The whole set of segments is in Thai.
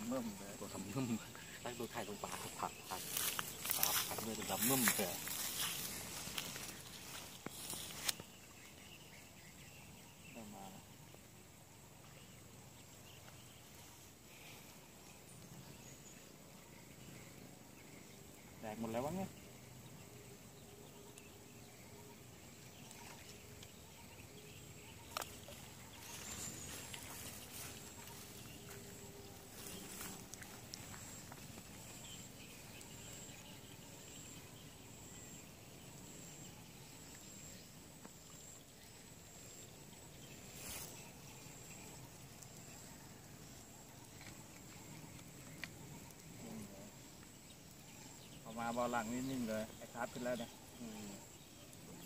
ำเมื่อมเลยตัวทำมึมตั้งตัวไทยตรงปลาผักผักปลาผักเมื่อตัวทำมึมเลยแตกหมดแล้ววะเนี่ย บอลหลังนิ่มๆเลยไอ้คาร์ดขึ้นแล้วเนี่ยอืม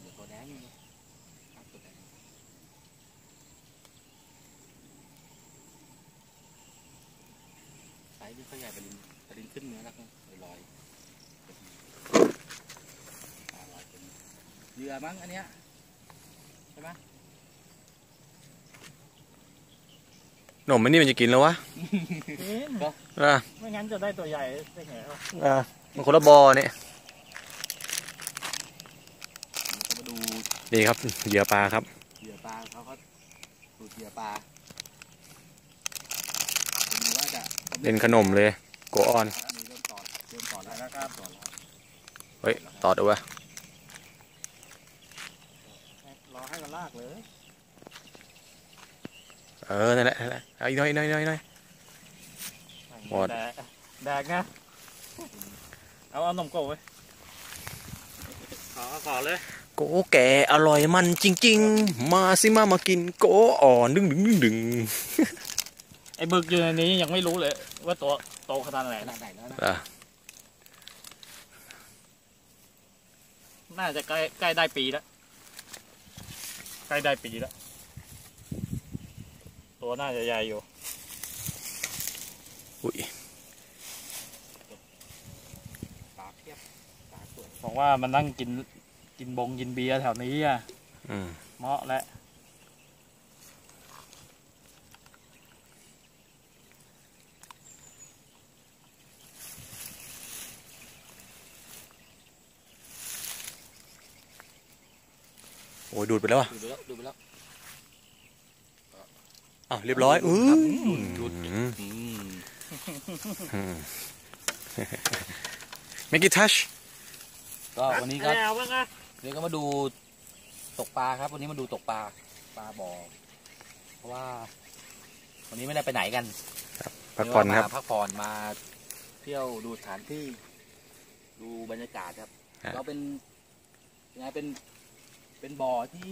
เดี๋ยวตัวแดงนี่ครับตัวแดงไซส์ที่เขาใหญ่ปลินปลินขึ้นเนื้อแล้วก็ลอยลอยเป็นเหยื่อมั้งอันเนี้ยใช่ไหมหนมมันนี่มันจะกินแล้ววะกินอะไม่งั้นจะได้ตัวใหญ่ได้ไงวะ อะ มันคนละบอเนี่ยก็มาดูนี่ครับเหยื่อปลาครับเหยื่อปลาเขาก็ดูดเหยื่อปลาดูว่าจะเล่นขนมเลยโกออนมีเริ่มตอดเริ่มตอดแล้วครับตอดแล้วเฮ้ยตอดเอาไว้รอให้มันลากเลยเออนั่นแหละนั่นแหละเอาอีกหน่อยอีกหน่อยอีกหน่อยอีกหน่อยหมดแดกแดกนะ เอาเอานมโก้ไว้ขอขอเลย โกแก่อร่อยมันจริง ๆ มาสิมามากินโกอ่อนดึงดึงดึงดึงไอ้บึกอยู่ในนี้ยังไม่รู้เลย ว่าตัวโตขนาดไหนขนานะดไหนแล้วนะอะน่าจะใกล้ใกล้ได้ปีแล้วใกล้ได้ปีแล้วตัวน่าจะใหญ่อยู่อุ้ย ปลาเพีย บปลาสวยบอกว่ามันนั่งกินกินบงกินเบียร์แถวนี้อะอืมเหมาะแล้วโอ้ยดูดไปแล้วอะดูไปแล้วดูไปแล้วอ้าวเรียบร้อยอือดูดอืมอืมอืม make it touch ก็วันนี้ก็เอาบ้างอะวันนี้ก็มาดูตกปลาครับ วันนี้มาดูตกปลาปลาบ่อเพราะว่า วันนี้ไม่ได้ไปไหนกันพักผ่อนครับมาพักผ่อนมาเที่ยวดูสถานที่ ดูบรรยากาศครับฮะเราเป็นยังไงเป็นเป็นบ่อที่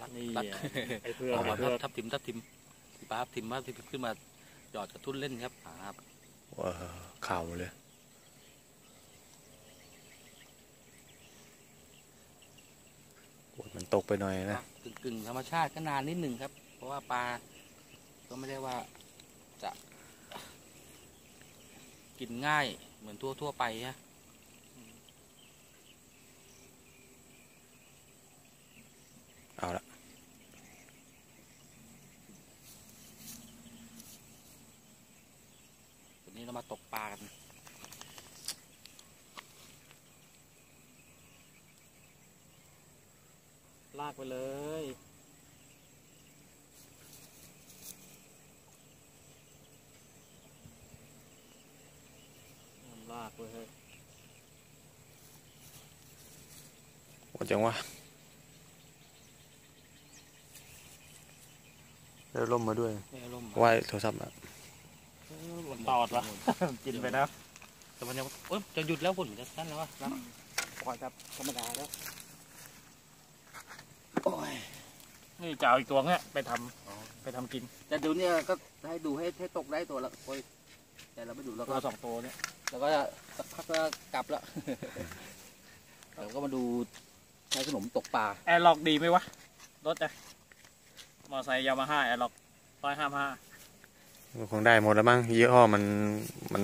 ต่อละลักนี่ลักอะไอ้เพื่อนออกมาไอ้เพื่อนทับทิมทับทิมปลาทับทิมว่าทิมขึ้นมาหยอดกระทุ่นเล่นครับอ่าครับว้าวข่าวเลยโอ้ยมันตกไปหน่อยนะกึ่งกึ่งๆธรรมชาติก็นานนิดหนึ่งครับ เพราะว่าปลาก็ไม่ได้ว่าจะ กินง่ายเหมือนทั่วทั่วๆไปฮะ เอาละ วั นนี้เรามาตกปลากัน ลากไปเลย ลากไปเลยหมดจังวะได้ร่มมาด้วยไม่เอาร่มว่ายโทรศัพท์อะมัน ตอดวะกินไปนะแต่มันยังเอ้ยจะหยุดแล้วฝนจะสั้นแล้ววะแล้วปล่อยแบบธรรมดาแล้วโอ้ยนี่จะเอาอีกตัวเนี้ยไปทำอ๋อไปทำกิน แต่ดูเนี่ยก็ให้ดูให้ให้ตกได้ตัวละโอ้ยแต่เราไม่ดูแล้วตัก็วสองตัวเนี่ยแล้วก็สักพักก็กลับแล้วเดี๋ยวก็มาดูใช้ขนมตกปลา Aerox ดีไหมวะรถอะมอไซค์ยามาฮ่า Aerox ร้อยห้าห้า คงได้หมดแล้วมั้งยี่ห้อมันมัน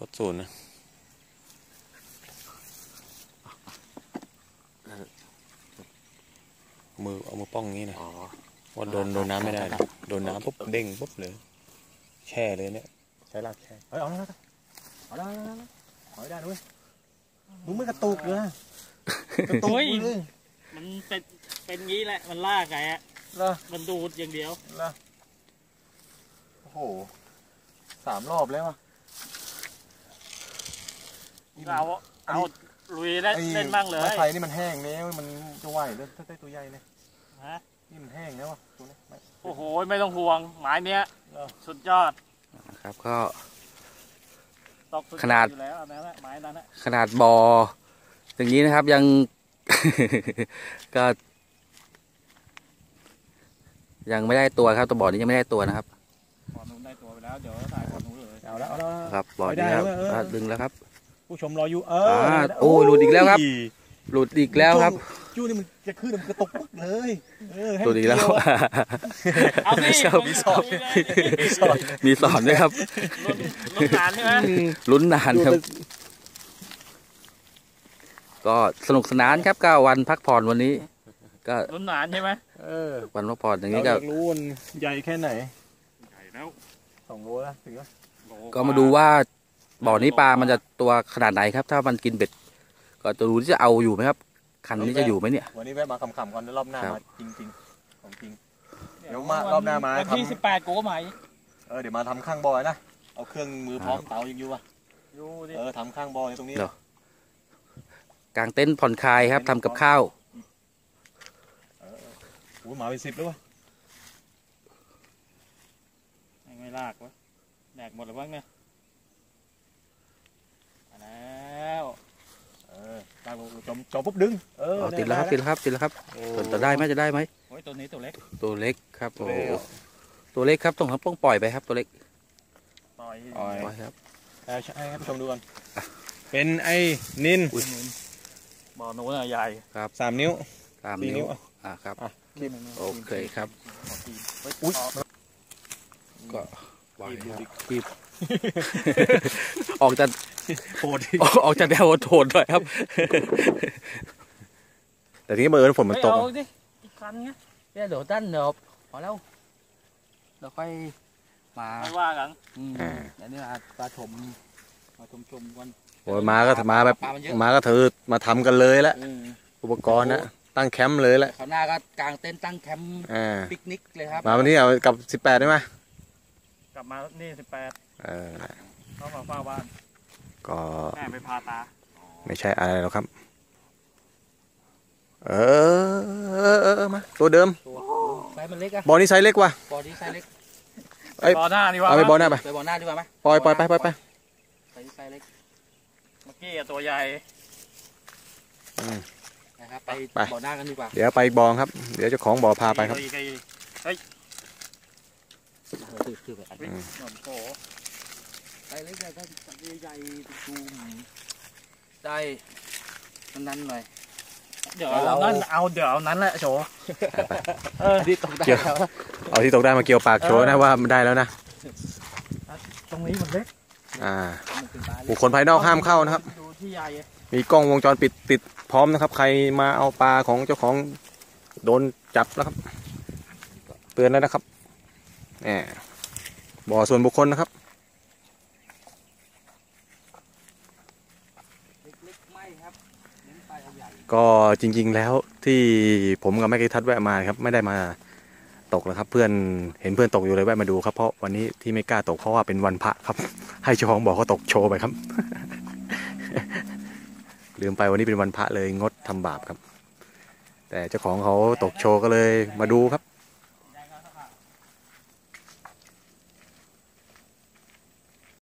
รถศูนย์นะเอามือเอามือป้องอย่างนี้นะอ๋อว่าโดนโดนน้ำไม่ได้นะโดนน้ำปุ๊บเด้งปุ๊บเลยแช่เลยเนี่ยใช้ลากแช่เฮ้ยเอาแล้วเอาแล้วเอาแล้วเอาได้ด้วยมึงไม่กระตุกเลยกระตุกโอ้ยเลยมันเป็นเป็นงี้แหละมันลากไงฮะ เหรอมันดูดอย่างเดียวเหรอโอ้โหสามรอบแล้วอะเอาเอาลุยได้เล่นบ้างเลยไม้ไผ่นี่มันแห้งแล้วมันจะไหวเลยถ้าได้ตัวใหญ่เนี่ยฮะนี่มันแห้งแล้วอะตัวนี้ไม่โอ้โห ไม่ต้องห่วงหมายเนี้ยเหรอสุดยอดครับก็ตกสุดยอขนาดอยู่แล้วอันนั้นแหละหมายนั้นแหละขนาดบออย่างนี้นะครับยัง ก็ ยังไม่ได้ตัวครับตัวบ่อนี้ยังไม่ได้ตัวนะครับขอนู้นได้ตัวไปแล้วเดี๋ยวถ่ายขอนู้นเลยเอาแล้วเอาแล้วครับบ่อนี้ครับไม่ได้เว้ยเอออะดึงแล้วครับ ผู้ชมรออยู่เออ่าอโอ้ยหลุดอีกแล้วครับ หลุดอีกแล้วครับจู้นี่มันจะขึ้นมันกระตุกปึ๊กเลยเออให้หลุดอีกแล้วเยวอะเอาสิครับมีสอนมีสอนมีสอนด้วยครับลุ้นลุ้นนานใช่ไหมลุ้นนานครับ ก็สนุกสนานครับก็วันพักผ่อนวันนี้ ก็ลุ้นนานใช่ไหม เออวันพักผ่อนอย่างเรานี้อก็ยากรู้มันใหญ่แค่ไหนใหญ่แล้วสองโลแล้วถึงแล้วโลก็มาดูว่าบ่อนี้ปลามันจะตัวขนาดไหนครับ ถ้ามันกินเบ็ด ก็จะรู้ที่จะเอาอยู่ไหมครับ คันนี้จะอยู่ไหมเนี่ย วันนี้แวะมาขำๆก่อนแล้วรอบหน้าครับมาจริงๆของจริง เดี๋ยวมารอบหน้ามาวันที่ทำสิบแปดกูก็หมายเออเดี๋ยวมาทำข้างบ่อยนะ เอาเครื่องมือพร้อมเตายังอยู่อะอยู่ดิเออทำข้างบ่อในตรงนี้เหรอกางเต็นท์ผ่อนคลายครับทำกับข้าวโอ้ยหมาเป็นสิบแล้ววะยังไม่ลากวะแดกหมดแล้วบ้างเนี่ยมาแล้วเออตามจมจมปุ๊บดึงเออเอาติดแล้วครับติดแล้วครับติดแล้วครับโอ้จะได้ไหมจะได้ไหมโอ้ยตัวนี้ตัวเล็กตัวเล็กครับโอ้เร็วตัวเล็กครับต้องครับต้องปล่อยไปครับตัวเล็กปล่อยปล่อยปล่อยครับเอาให้ให้ผู้ชมดูกันเป็นไอ้นินอุ๊ยบ่อนู้นอะใหญ่สามนิ้วตามสี่นิ้นิ้ววอ่าครับ อะโอเคครับอุ้ยก็ปล่อยคีบครับดูดิคีบออกจะโหดดิออกจะแนวโถดหน่อยครับ แต่ทีนี้บังเอิญฝนมันเฮ้ยตกเอาอะดิอีกคันไงเดี๋ยวด้านเดี๋ยวพอแล้วเดี๋ยวค่อยมาไม่ว่ากันอืมอ่าเดี๋ยวนี้มาปลาชมมาชมชมกันโอ้ยมาก็มาแบบปลามันเยอะมาก็เธอมาทำกันเลยละเอออุปกรณ์นะ ตั้งแคมป์เลยแหละคราวหน้าก็กางเต็นท์ตั้งแคมป์อ่าปิกนิกเลยครับมาวันนี้เอากับสิบแปดได้ไหมกลับมานี่สิบแปดเออเข้ามาเฝ้าบ้านก็แม่ไปพาตาไม่ใช่อะไรหรอกครับเออเออเออเออมาตัวเดิมตัวไซส์มันเล็กอะบอลนี้ไซส์เล็กว่ะบอดี้ไซส์เล็กเอ้ยบ่อหน้าดีกว่าเอาไปบอลหน้าไปไปบอลหน้าดีกว่าไหมปล่อยปล่อยไปปล่อยไปไซส์ไซส์เล็กเมื่อกี้อะตัวใหญ่อืม นะครับไปไปบอลหน้ากันดีกว่าเดี๋ยวไปบอลครับ เดี๋ยวเจ้าของบ่อพาไปครับอีกอีกถือถือไปอันอีกอืม หนอนโผไซส์เล็กใหญ่ก็ใหญ่ๆตูมได้นั้นๆหน่อยเดี๋ยวเอานั้นเอาเดี๋ยวเอานั้นแหละโชว์เออที่ตกได้เกี่ยว แล้วเอาที่ตกได้มาเกี่ยวปากโชว์นะว่ามันได้แล้วนะตรงนี้มันเล็กอ่า มันคือปลาเล็บุกคคลภายนอกห้ามเข้านะครับ ดูที่ใหญ่ มีกล้องวงจรปิดติดพร้อมนะครับ ใครมาเอาปลาของเจ้าของโดนจับแล้วครับ เตือนแล้วนะครับแหมบ่อส่วนบุคคลนะครับเล็กๆไม่ครับเน้นปลาใหญ่ก็จริง ๆ แล้วที่ผมกับแม่กิทัศน์แวะมาครับไม่ได้มาตกแล้วครับเพื่อนเห็นเพื่อนตกอยู่เลยแวะมาดูครับเพราะวันนี้ที่ไม่กล้าตกเพราะว่าเป็นวันพระครับ ให้เจ้าของบ่อเขาตกโชว์ไปครับ ลืมไปวันนี้เป็นวันพระเลยงดทำบาปครับ แต่เจ้าของเขาตกโชว์ก็เลยมาดูครับ